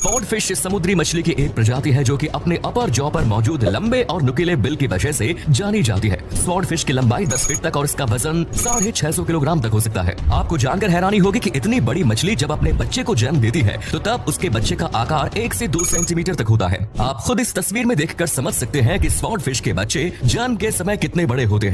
Spot fish समुद्री मछली की एक प्रजाति है जो कि अपने अपर जॉ पर मौजूद लंबे और नुकीले बिल की वजह से जानी जाती है। स्पॉट फ़िश की लंबाई 10 फीट तक और इसका वज़न साढ़े छह सौ किलोग्राम तक हो सकता है। आपको जानकर हैरानी होगी कि इतनी बड़ी मछली जब अपने बच्चे को जन्म देती है तो तब उसके बच्चे का आकार एक से दो सेंटीमीटर तक होता है। आप खुद इस तस्वीर में देखकर समझ सकते हैं कि स्पॉट फ़िश के बच्चे जन्म के समय कितने बड़े होते हैं।